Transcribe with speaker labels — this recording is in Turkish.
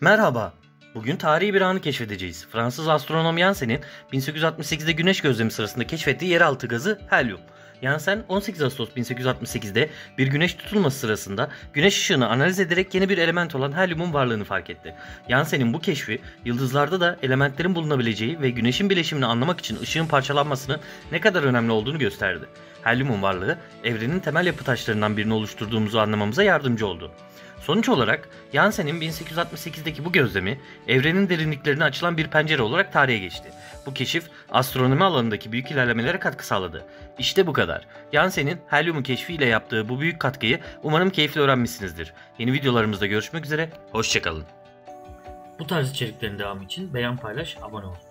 Speaker 1: Merhaba. Bugün tarihi bir anı keşfedeceğiz. Fransız astronom Jansen'in 1868'de güneş gözlemi sırasında keşfettiği yeraltı gazı helyum. Janssen 18 Ağustos 1868'de bir güneş tutulması sırasında güneş ışığını analiz ederek yeni bir element olan helyumun varlığını fark etti. Jansen'in bu keşfi yıldızlarda da elementlerin bulunabileceği ve güneşin bileşimini anlamak için ışığın parçalanmasının ne kadar önemli olduğunu gösterdi. Helyumun varlığı evrenin temel yapı taşlarından birini oluşturduğumuzu anlamamıza yardımcı oldu. Sonuç olarak Jansen'in 1868'deki bu gözlemi evrenin derinliklerine açılan bir pencere olarak tarihe geçti. Bu keşif astronomi alanındaki büyük ilerlemelere katkı sağladı. İşte bu kadar. Jansen'in helyumu keşfiyle yaptığı bu büyük katkıyı umarım keyifli öğrenmişsinizdir. Yeni videolarımızda görüşmek üzere, hoşçakalın. Bu tarz içeriklerin devamı için beğen paylaş abone ol.